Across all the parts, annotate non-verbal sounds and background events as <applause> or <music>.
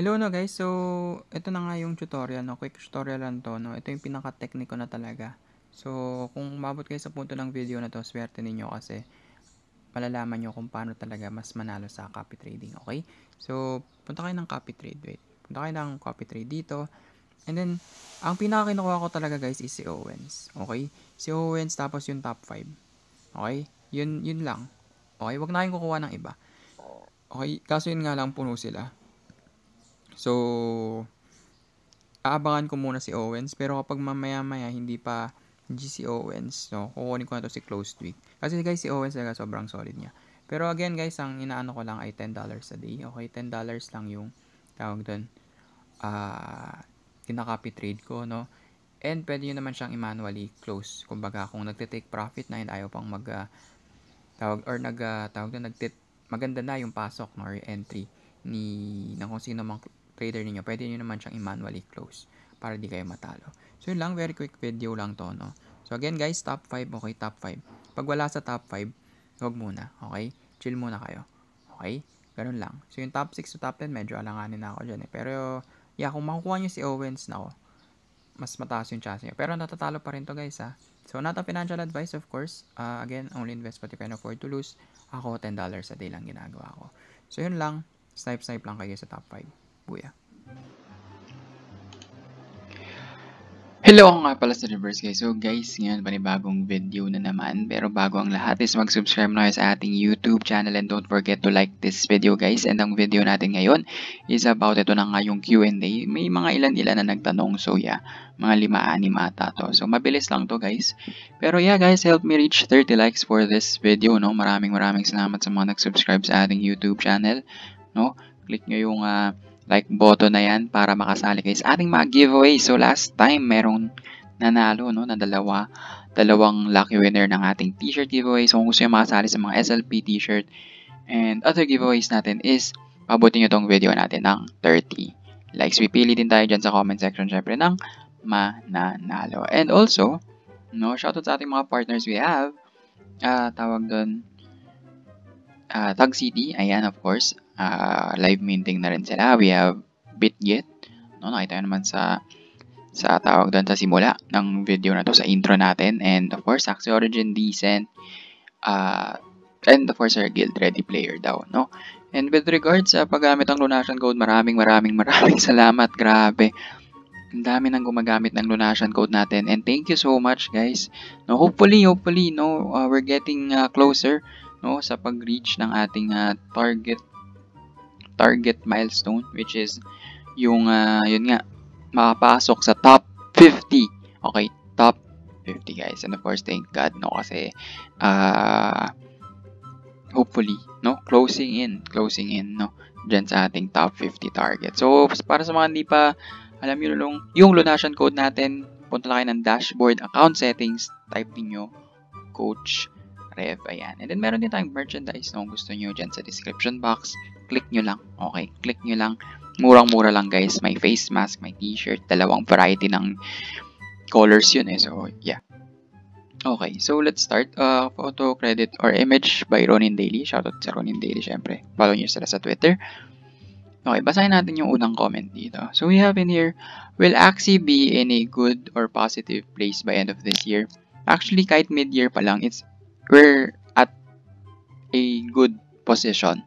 Hello no guys, so ito na nga yung tutorial, no? quick tutorial lang to, no? ito yung pinaka-technico na talaga. So kung umabot kayo sa punto ng video na to, swerte ninyo kasi malalaman nyo kung paano talaga mas manalo sa copy trading, okay? So punta kayo ng copy trade, wait. Punta kayo ng copy trade dito. And then, ang pinaka kinukuha ko talaga guys is si Owens, okay? Si Owens tapos yung top 5. Okay? Yun, yun lang. Okay, wag na kayong kukuha ng iba. Okay, kaso yun nga lang puno sila. So, aabangan ko muna si Owens. Pero kapag mamaya-maya hindi pa GC Owens, no, kukunin ko na to si Closed Week. Kasi guys, si Owens talaga sobrang solid niya. Pero again guys, ang inaano ko lang ay $10 a day. Okay, $10 lang yung tawag doon. Ah, uh, kinaka-copy trade ko, no. And pwede nyo naman siyang i-manually close. Kumbaga, kung nagte-take profit na and ayaw pang mag uh, tawag or nag uh, tawag doon nagte maganda na yung pasok no, or entry ni ng kung sino mang trader niyo, pwede niyo naman siyang i-manually close para di kayo matalo. So, yun lang. Very quick video lang to, no? So, again, guys, top 5. Okay, top 5. Pag wala sa top 5, huwag muna. Okay? Chill muna kayo. Okay? Ganun lang. So, yung top 6 to top 10, medyo alanganin na ako dyan, eh. Pero, yeah, kung makukuha nyo si Owens na ako, mas mataas yung chance nyo. Pero, natatalo pa rin to, guys, ha? So, not a financial advice, of course. Uh, again, only invest what you can afford to lose. Ako, $10 a day lang ginagawa ko. So, yun lang. Snipe-snipe lang kayo sa top 5. Buya. Hello nga pala sa Reverse guys. So guys, ngayon panibagong video na naman. Pero bago ang lahat is mag-subscribe na sa ating YouTube channel and don't forget to like this video guys. And ang video natin ngayon is about ito na nga yung Q&A. May mga ilan-ilan na nagtanong. So yeah, mga lima-anim ata to. So mabilis lang to guys. Pero yeah guys, help me reach 30 likes for this video. No? Maraming maraming salamat sa mga nag-subscribe sa ating YouTube channel. No? Click nyo yung... Uh, like button na yan para makasali kayo sa ating mga giveaway. So last time merong nanalo no, na dalawa, dalawang lucky winner ng ating t-shirt giveaway. So kung gusto nyo makasali sa mga SLP t-shirt and other giveaways natin is pabutin nyo tong video natin ng 30 likes. Pipili din tayo dyan sa comment section syempre ng mananalo. And also, no, shoutout sa ating mga partners we have. Uh, tawag doon, uh, Tag City, ayan of course, uh, live minting na rin sila. We have BitGet, no, nakita naman sa sa tawag doon sa simula ng video na to sa intro natin. And of course Axie Origin Decent uh, and of course our guild ready player daw no? And with regards sa paggamit ng Lunation code maraming maraming <laughs> maraming salamat. Grabe. Ang dami nang gumagamit ng Lunation code natin. And thank you so much guys. No hopefully hopefully no uh, we're getting uh, closer no sa pag-reach ng ating uh, target target milestone which is yung uh, yun nga makapasok sa top 50 okay top 50 guys. And of course thank God no kasi uh, hopefully no closing in closing in no dyan sa ating top 50 target. So para sa mga hindi pa alam nyo yung, yung lunation code natin punta lang kayo ng dashboard account settings. Type niyo coach rev. Ayan. And then, meron din tayong merchandise no, kung gusto nyo dyan sa description box. Click nyo lang. Okay, click nyo lang. Murang-mura lang guys. May face mask, may t-shirt, dalawang variety ng colors yun eh. So, yeah. Okay, so let's start. Uh, photo, credit, or image by Ronin Daily. Shoutout sa Ronin Daily, syempre. Follow nyo sila sa Twitter. Okay, basahin natin yung unang comment dito. So we have in here, will Axie be in a good or positive place by end of this year? Actually, kahit mid-year pa lang, it's we're at a good position.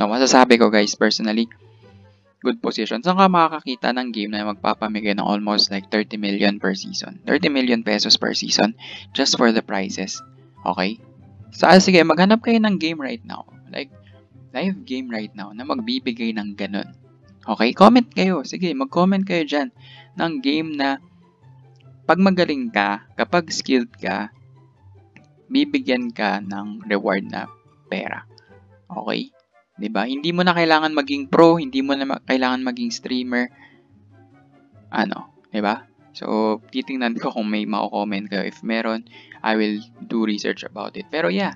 No, masasabi ko guys, personally, good position. Saan ka makakakita ng game na magpapamigay ng almost like 30 million per season? 30 million pesos per season just for the prizes. Okay? So, ah, sige, maghanap kayo ng game right now. Like, live game right now na magbibigay ng ganun. Okay? Comment kayo. Sige, mag-comment kayo dyan ng game na pag magaling ka, kapag skilled ka, bibigyan ka ng reward na pera. Okay? 'Di ba? Hindi mo na kailangan maging pro, hindi mo na kailangan maging streamer. Ano, 'di ba? So, titingnan ko kung may mako-comment kayo. If meron, I will do research about it. Pero yeah,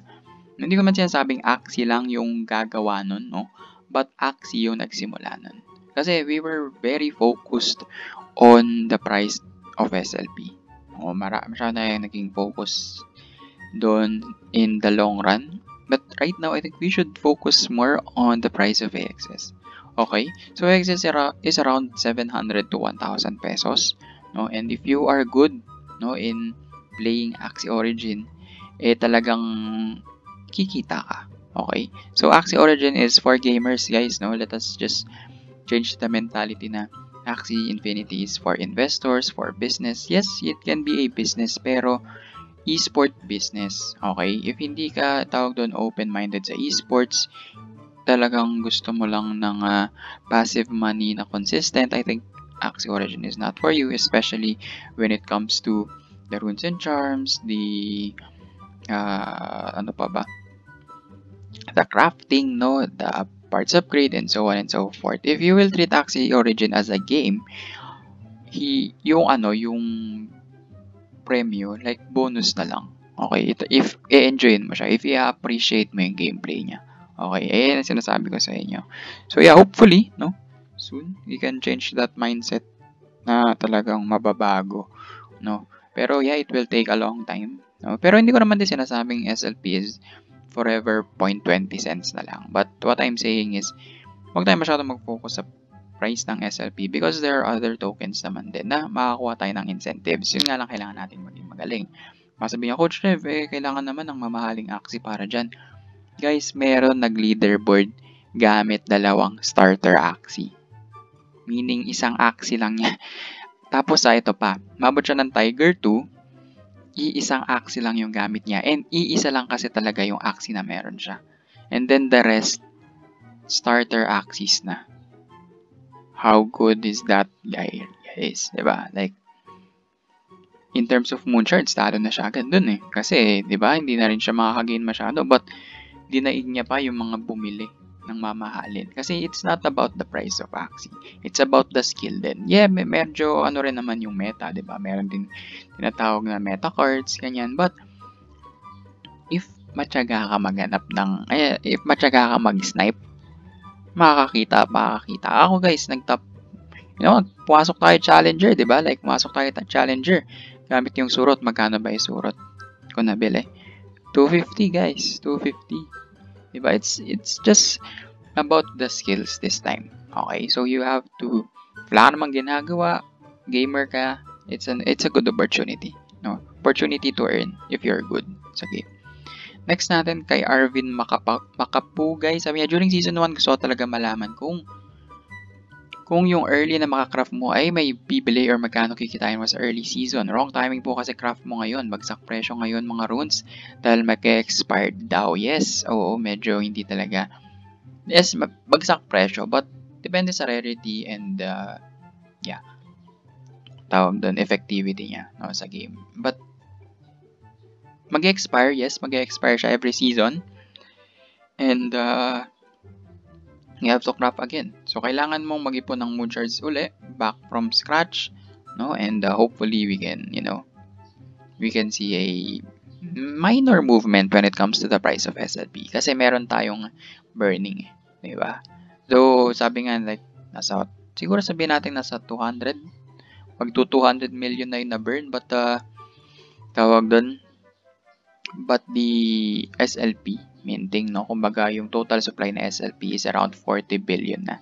hindi ko man sinasabing Axie lang yung gagawa nun, no? But Axie yung nagsimula nun. Kasi we were very focused on the price of SLP. O, mara masyado na yung naging focus doon in the long run. But right now, I think we should focus more on the price of AXS. Okay? So excess is around 700 to 1,000 pesos. No? And if you are good no, in playing Axie Origin, eh talagang kikita ka. Okay? So Axie Origin is for gamers, guys. No? Let us just change the mentality na Axie Infinity is for investors, for business. Yes, it can be a business, pero e-sport business. Okay? If hindi ka tawag doon open-minded sa esports, talagang gusto mo lang ng uh, passive money na consistent, I think Axie Origin is not for you, especially when it comes to the runes and charms, the uh, ano pa ba? The crafting, no? The parts upgrade, and so on and so forth. If you will treat Axie Origin as a game, he, yung ano, yung premyo, like bonus na lang. Okay, if i-enjoy mo siya, if i-appreciate mo yung gameplay niya. Okay, ayan ang sinasabi ko sa inyo. So yeah, hopefully, no, soon, we can change that mindset na talagang mababago, no. Pero yeah, it will take a long time. No? Pero hindi ko naman din sinasabing SLP is forever 0.20 cents na lang. But what I'm saying is, huwag tayo masyado mag-focus sa price ng SLP because there are other tokens naman din na makakuha tayo ng incentives. Yun nga lang kailangan natin maging magaling. Masabi niya, Coach Rev, eh, kailangan naman ng mamahaling Axie para dyan. Guys, meron nag-leaderboard gamit dalawang starter Axie. Meaning, isang Axie lang niya. Tapos, ah, ito pa, mabot siya ng Tiger 2, iisang axi lang yung gamit niya. And iisa lang kasi talaga yung axi na meron siya. And then the rest, starter axis na. How good is that guy, guys? Diba? Like, in terms of moon shards, talo na siya agad dun eh. Kasi, di ba, hindi na rin siya makakagain masyado. But, dinaig niya pa yung mga bumili ng mamahalin. Kasi it's not about the price of Axie. It's about the skill din. Yeah, may, medyo ano rin naman yung meta, di ba? Meron din tinatawag na meta cards, ganyan. But, if matyaga ka maghanap ng, ay, if matyaga ka mag-snipe, makakakita, makakakita. Ako guys, nag-top, you know, pumasok tayo challenger, di ba? Like, pumasok tayo challenger. Gamit yung surot, magkano ba yung surot? Kung nabili. 250 guys, 250. Diba? It's, it's just about the skills this time. Okay? So, you have to, wala namang ginagawa, gamer ka, it's, an, it's a good opportunity. No? Opportunity to earn if you're good sa game. Next natin kay Arvin Makapa, Makapu, guys. Sabi niya, during season 1, gusto ko talaga malaman kung kung yung early na makakraft mo ay may bibili or magkano kikitain mo sa early season. Wrong timing po kasi craft mo ngayon. Bagsak presyo ngayon mga runes dahil mag-expired daw. Yes, oo, medyo hindi talaga. Yes, bagsak presyo but depende sa rarity and uh, yeah, tawag doon, effectivity niya no, sa game. Mag-expire, yes, mag-expire siya every season. And uh, you have to craft again. So, kailangan mong mag-ipon ng moon shards uli, back from scratch, no? And uh, hopefully, we can, you know, we can see a minor movement when it comes to the price of SLP. Kasi meron tayong burning, di ba? So, sabi nga, like, nasa, siguro sabihin natin nasa 200, pag 200 million na yun na burn, but, uh, tawag doon, but the SLP, minting, no? Kumbaga, yung total supply na SLP is around 40 billion na.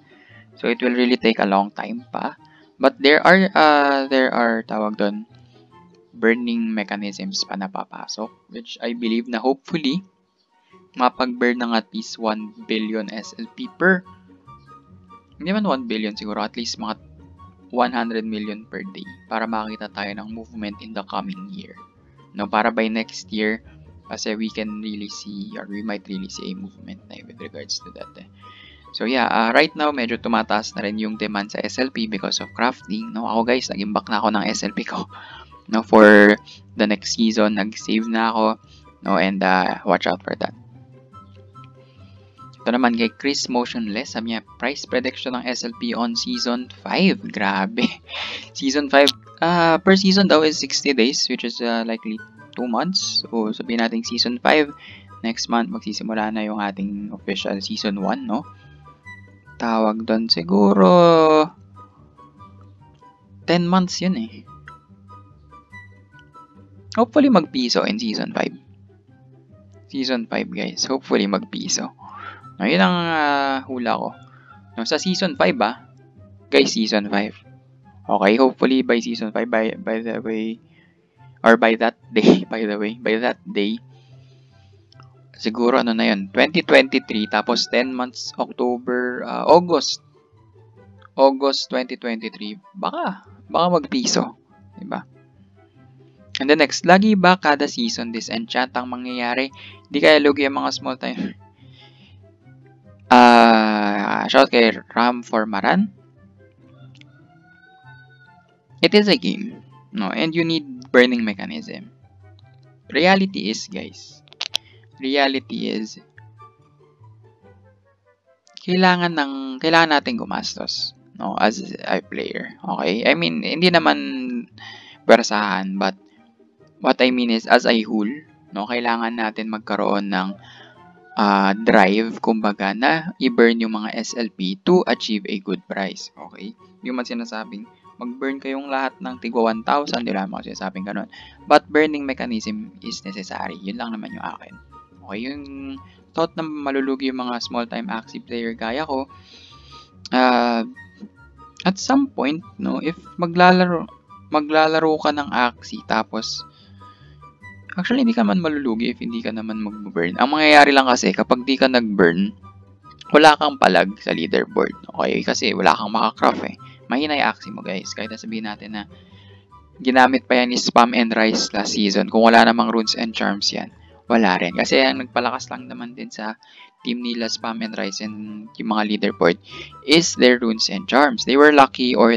So, it will really take a long time pa. But there are, uh, there are, tawag doon, burning mechanisms pa napapasok, which I believe na hopefully, mapag-burn ng at least 1 billion SLP per, hindi man 1 billion siguro, at least mga 100 million per day para makita tayo ng movement in the coming year. No, para by next year, kasi we can really see or we might really see a movement na with regards to that. Eh. So yeah, uh, right now medyo tumataas na rin yung demand sa SLP because of crafting. No, ako guys, naging back na ako ng SLP ko. <laughs> No, for the next season, nag-save na ako. No, and uh, watch out for that. Ito naman kay Chris Motionless, sabi niya, price prediction ng SLP on season 5. <laughs> Grabe. season 5, uh, per season daw is 60 days, which is uh, likely 2 months. So, sabihin natin season 5. Next month, magsisimula na yung ating official season 1, no? Tawag doon siguro 10 months yun eh. Hopefully magpiso in season 5. Season 5 guys. Hopefully magpiso. No, yun ang uh, hula ko No, sa season 5 ah. Guys, season 5. Okay, hopefully by season 5 by by the way or by that day, <laughs> by the way, by that day siguro ano na yun, 2023 tapos 10 months October, uh, August August 2023 baka baka magpiso, 'di ba? And the next, lagi ba kada season disenchant ang mangyayari? Di kaya lugi ang mga small time. <laughs> Ah, uh, shout kay Ram for Maran. It is a game, no, and you need burning mechanism. Reality is, guys, reality is kailangan ng kailangan nating gumastos no as a player okay? I mean hindi naman bersahan but what i mean is as a whole no kailangan natin magkaroon ng uh, drive kumbaga na i-burn yung mga SLP to achieve a good price okay? Yung man sinasabing mag-burn kayong lahat ng tigwa 1,000, di lang mga sinasabing ganun. But burning mechanism is necessary. Yun lang naman yung akin. Okay, yung thought na malulugi yung mga small-time active player gaya ko, uh, at some point, no, if maglalaro, maglalaro ka ng Axie, tapos, actually, hindi ka man malulugi if hindi ka naman mag-burn. Ang mangyayari lang kasi, kapag di ka nag-burn, wala kang palag sa leaderboard. Okay? Kasi wala kang makakraft eh mahina yung Axie mo guys. Kahit sabihin natin na ginamit pa yan ni Spam and Rise last season. Kung wala namang runes and charms yan, wala rin. Kasi ang nagpalakas lang naman din sa team nila Spam and Rise and yung mga leaderboard is their runes and charms. They were lucky or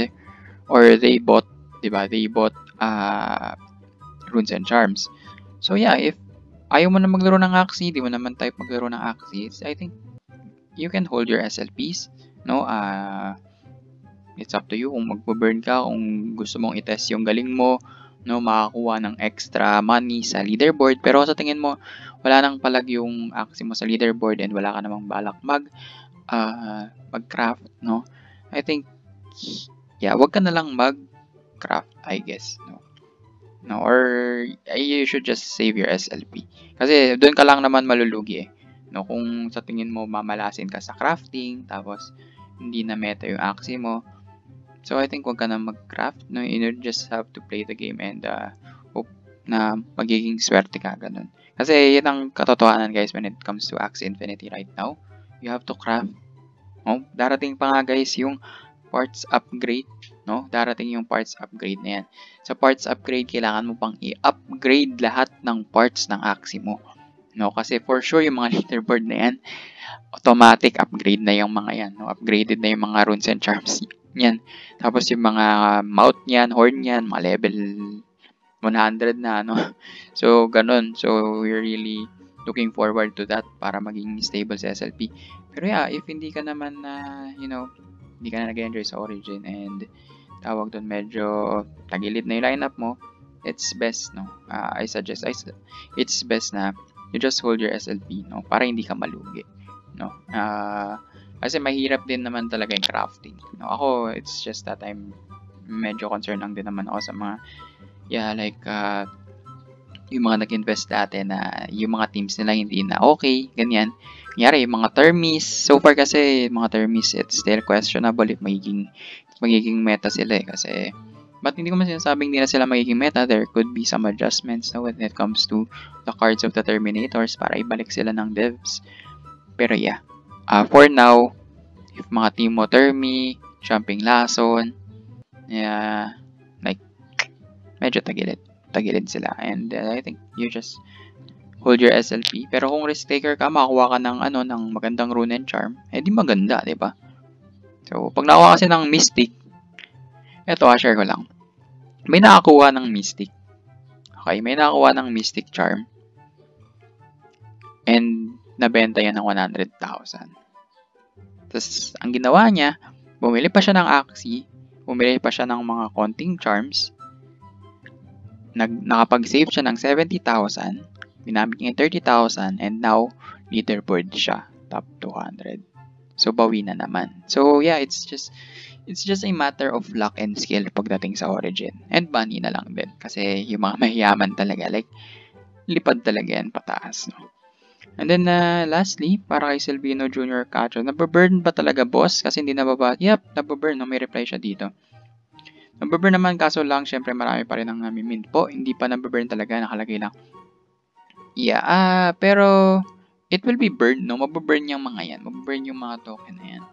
or they bought, di ba? They bought uh, runes and charms. So yeah, if ayaw mo na maglaro ng Axie, di mo naman type maglaro ng Axie, I think you can hold your SLPs, no? Uh, It's up to you kung magbo-burn ka, kung gusto mong i-test yung galing mo, no, makakuha ng extra money sa leaderboard. Pero sa tingin mo, wala nang palag yung access mo sa leaderboard and wala ka namang balak mag uh, mag-craft, no? I think yeah, wag ka na lang mag-craft, I guess, no. No, or you should just save your SLP. Kasi doon ka lang naman malulugi eh. No, kung sa tingin mo mamalasin ka sa crafting, tapos hindi na meta yung axi mo, So, I think wag ka na mag-craft. No? You just have to play the game and uh, hope na magiging swerte ka. Ganun. Kasi yan ang katotohanan guys when it comes to Axie Infinity right now. You have to craft. No? Darating pa nga guys yung parts upgrade. No? Darating yung parts upgrade na yan. Sa parts upgrade, kailangan mo pang i-upgrade lahat ng parts ng Axie mo. No? Kasi for sure yung mga <laughs> leaderboard na yan, automatic upgrade na yung mga yan. No? Upgraded na yung mga runes and charms niyan. Tapos yung mga mouth niyan, horn niyan, mga level 100 na ano. <laughs> So ganun. So we're really looking forward to that para maging stable sa SLP. Pero yeah, if hindi ka naman na, uh, you know, hindi ka na nag-enjoy sa Origin and tawag doon medyo tagilid na yung lineup mo, it's best, no? Uh, I suggest, I, it's best na you just hold your SLP, no? Para hindi ka malugi, no? Uh, kasi mahirap din naman talaga yung crafting. No, ako, it's just that I'm medyo concerned lang din naman ako sa mga, yeah, like, uh, yung mga nag-invest dati na yung mga teams nila hindi na okay, ganyan. Kunyari, yung mga termies, so far kasi, mga termies, it's still questionable if magiging, magiging meta sila eh, kasi, but hindi ko man sinasabing hindi na sila magiging meta, there could be some adjustments no, when it comes to the cards of the Terminators para ibalik sila ng devs. Pero yeah, uh, for now, if mga Timo Termi, Jumping Lason, yeah, like, medyo tagilid. Tagilid sila. And uh, I think you just hold your SLP. Pero kung risk taker ka, makakuha ka ng, ano, ng magandang rune and charm, eh di maganda, di ba? So, pag nakuha kasi ng Mystic, eto, ah, share ko lang. May nakakuha ng Mystic. Okay, may nakakuha ng Mystic Charm. And nabenta yan ng 100,000. Tapos, ang ginawa niya, bumili pa siya ng Axie, bumili pa siya ng mga konting charms, nag, nakapag-save siya ng 70,000, ginamit niya 30,000, and now, leaderboard siya, top 200. So, bawi na naman. So, yeah, it's just, it's just a matter of luck and skill pagdating sa origin. And money na lang din. Kasi yung mga <laughs> mahiyaman talaga, like, lipad talaga yan pataas. No? And then, uh, lastly, para kay Silvino Jr. Cacho, nababurn ba talaga boss? Kasi hindi nababa. Yep, nababurn. No? May reply siya dito. Nababurn naman kaso lang, syempre marami pa rin ang namimint po. Hindi pa nababurn talaga, nakalagay lang. Yeah, ah, pero it will be burned, no? Mababurn yung mga yan. Mababurn yung mga token na yan.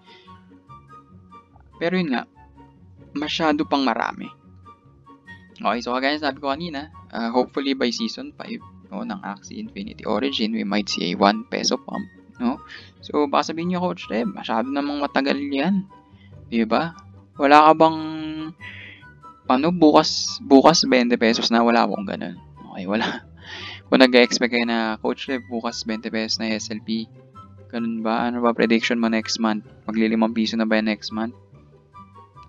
Pero yun nga, masyado pang marami. Okay, so kagaya sabi ko kanina, uh, hopefully by season 5 no, ng Axie Infinity Origin, we might see a 1 peso pump. No? So, baka sabihin niyo, Coach Reb, masyado namang matagal yan. Di ba? Wala ka bang, ano, bukas, bukas 20 pesos na wala akong ganun. Okay, wala. <laughs> Kung nag-expect kayo na, Coach Reb, bukas 20 pesos na SLP, ganun ba? Ano ba prediction mo next month? Maglilimang piso na ba yan next month?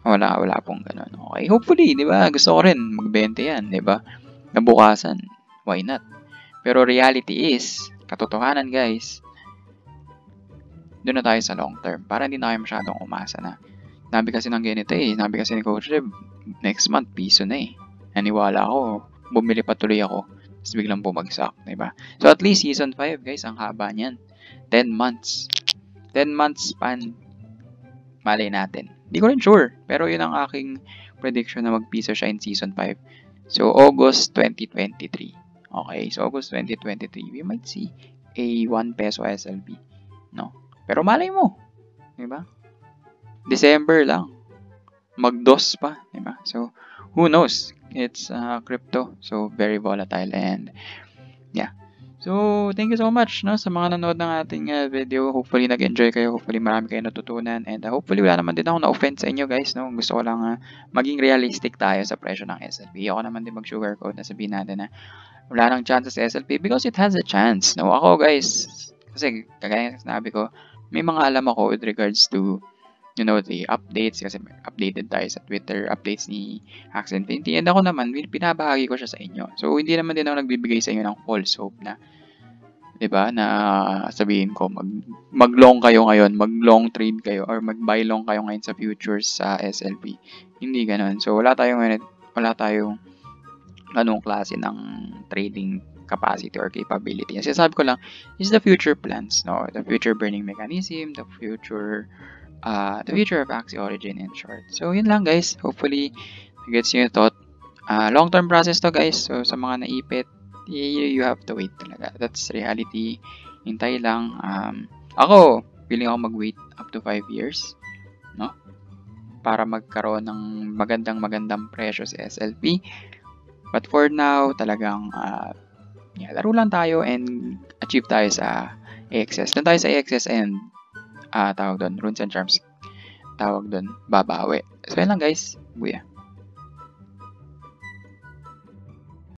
Wala, wala pong ganun. Okay, hopefully, di ba? Gusto ko rin magbente yan, di ba? Nabukasan. Why not? Pero reality is, katotohanan guys, doon na tayo sa long term. Para hindi na tayo masyadong umasa na. Nabi kasi ng ganito eh. Nabi kasi ni Coach Reb, next month, piso na eh. Naniwala ako, bumili pa tuloy ako. Tapos biglang bumagsak, ba? So at least season 5 guys, ang haba niyan. 10 months. 10 months span. Malay natin. Hindi ko rin sure. Pero yun ang aking prediction na magpiso siya in season 5. So, August 2023. Okay, so August 2023, we might see a 1 peso SLP. No? Pero malay mo. Diba? December lang. Magdos pa. Diba? So, who knows? It's uh, crypto. So, very volatile and yeah. So, thank you so much no, sa mga nanood ng ating uh, video. Hopefully, nag-enjoy kayo. Hopefully, marami kayo natutunan. And uh, hopefully, wala naman din ako na-offend sa inyo guys. No? Gusto ko lang uh, maging realistic tayo sa presyo ng SLP. Ako naman din mag-sugarcoat na sabihin natin na wala nang chance sa SLP because it has a chance. No? Ako guys, kasi kagaya ng sinabi ko, may mga alam ako with regards to you know, the updates kasi updated tayo sa Twitter, updates ni Axe Infinity. And ako naman, pinabahagi ko siya sa inyo. So, hindi naman din ako nagbibigay sa inyo ng false hope na 'di ba na sabihin ko mag mag-long kayo ngayon, mag-long trade kayo or mag-buy long kayo ngayon sa futures sa SLP. Hindi ganoon. So wala tayong wala tayong anong klase ng trading capacity or capability. Kasi sabi ko lang is the future plans, no? The future burning mechanism, the future uh, the future of Axie Origin in short. So yun lang guys. Hopefully gets you thought. Uh, long-term process to guys. So sa mga naipit, you, have to wait talaga. That's reality. Hintay lang. Um, ako, feeling ako mag-wait up to 5 years. No? Para magkaroon ng magandang magandang presyo sa SLP. But for now, talagang uh, yeah, laro lang tayo and achieve tayo sa AXS. Doon tayo sa AXS and uh, tawag doon, runes and charms. Tawag doon, babawi. So, yun lang guys. Buya.